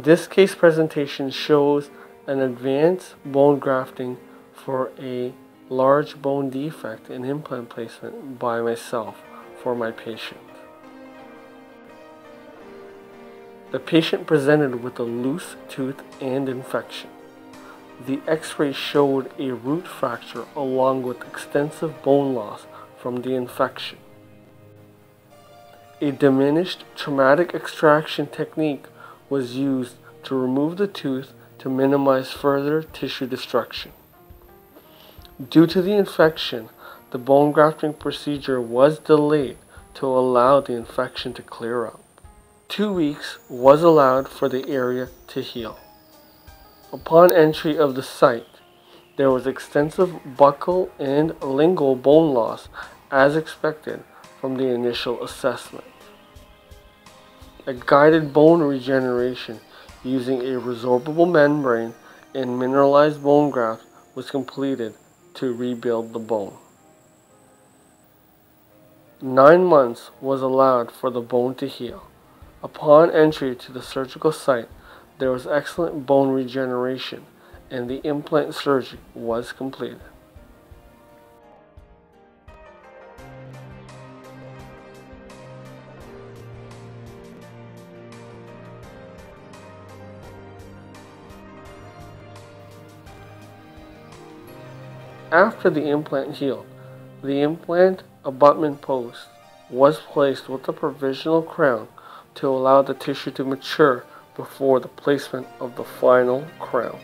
This case presentation shows an advanced bone grafting for a large bone defect and implant placement by myself for my patient. The patient presented with a loose tooth and infection. The x-ray showed a root fracture along with extensive bone loss from the infection. A diminished traumatic extraction technique was used to remove the tooth to minimize further tissue destruction. Due to the infection, the bone grafting procedure was delayed to allow the infection to clear up. Two weeks was allowed for the area to heal. Upon entry of the site, there was extensive buccal and lingual bone loss as expected from the initial assessment. A guided bone regeneration using a resorbable membrane and mineralized bone graft was completed to rebuild the bone. Nine months was allowed for the bone to heal. Upon entry to the surgical site, there was excellent bone regeneration and the implant surgery was completed. After the implant healed, the implant abutment post was placed with a provisional crown to allow the tissue to mature before the placement of the final crown.